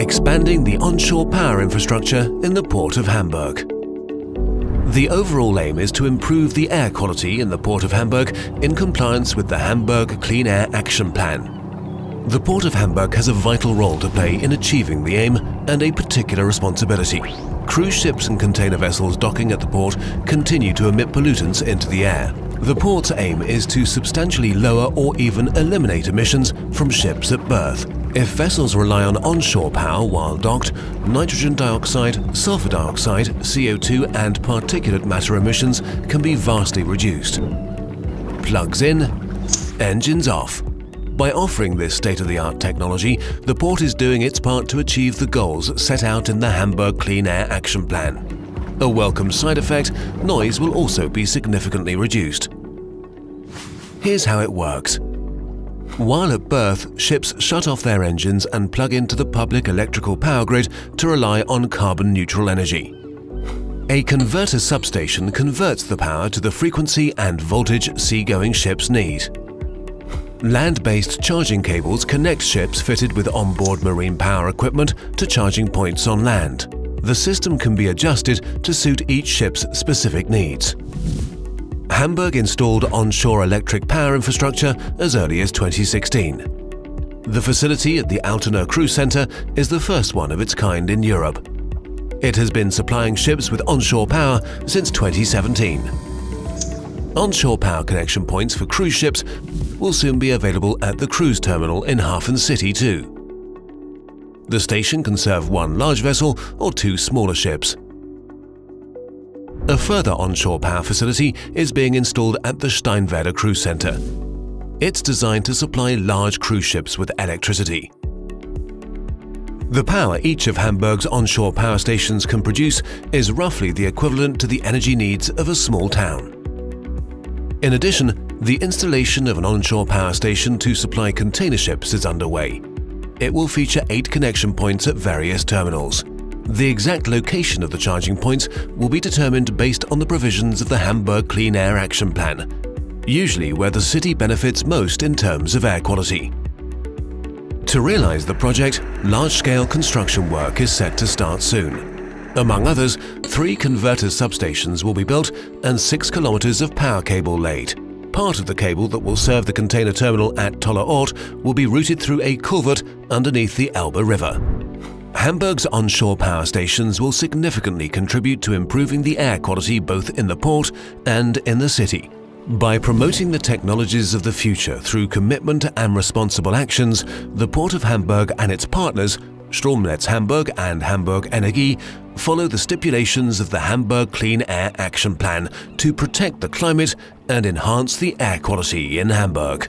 expanding the onshore power infrastructure in the Port of Hamburg. The overall aim is to improve the air quality in the Port of Hamburg in compliance with the Hamburg Clean Air Action Plan. The Port of Hamburg has a vital role to play in achieving the aim and a particular responsibility. Cruise ships and container vessels docking at the port continue to emit pollutants into the air. The port's aim is to substantially lower or even eliminate emissions from ships at berth. If vessels rely on onshore power while docked, nitrogen dioxide, sulfur dioxide, CO2 and particulate matter emissions can be vastly reduced. Plugs in, engines off. By offering this state-of-the-art technology, the port is doing its part to achieve the goals set out in the Hamburg Clean Air Action Plan. A welcome side effect, noise will also be significantly reduced. Here's how it works. While at berth, ships shut off their engines and plug into the public electrical power grid to rely on carbon-neutral energy. A converter substation converts the power to the frequency and voltage seagoing ships need. Land-based charging cables connect ships fitted with onboard marine power equipment to charging points on land the system can be adjusted to suit each ship's specific needs. Hamburg installed onshore electric power infrastructure as early as 2016. The facility at the Altona Cruise Center is the first one of its kind in Europe. It has been supplying ships with onshore power since 2017. Onshore power connection points for cruise ships will soon be available at the cruise terminal in Hafen City too. The station can serve one large vessel or two smaller ships. A further onshore power facility is being installed at the Steinwerder Cruise Center. It's designed to supply large cruise ships with electricity. The power each of Hamburg's onshore power stations can produce is roughly the equivalent to the energy needs of a small town. In addition, the installation of an onshore power station to supply container ships is underway. It will feature eight connection points at various terminals. The exact location of the charging points will be determined based on the provisions of the Hamburg Clean Air Action Plan, usually where the city benefits most in terms of air quality. To realize the project, large-scale construction work is set to start soon. Among others, three converter substations will be built and six kilometers of power cable laid. Part of the cable that will serve the container terminal at Toller Ort will be routed through a culvert underneath the Elbe River. Hamburg's onshore power stations will significantly contribute to improving the air quality both in the port and in the city. By promoting the technologies of the future through commitment and responsible actions, the Port of Hamburg and its partners, Stromnetz Hamburg and Hamburg Energie, follow the stipulations of the Hamburg Clean Air Action Plan to protect the climate and enhance the air quality in Hamburg.